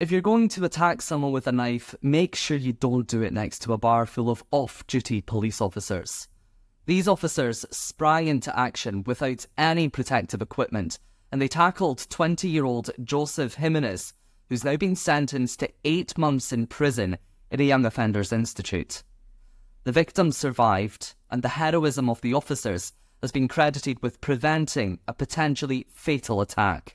If you're going to attack someone with a knife, make sure you don't do it next to a bar full of off duty police officers. These officers sprang into action without any protective equipment, and they tackled 20 year old Joseph Jimenez, who's now been sentenced to eight months in prison in a Young Offenders Institute. The victim survived, and the heroism of the officers has been credited with preventing a potentially fatal attack.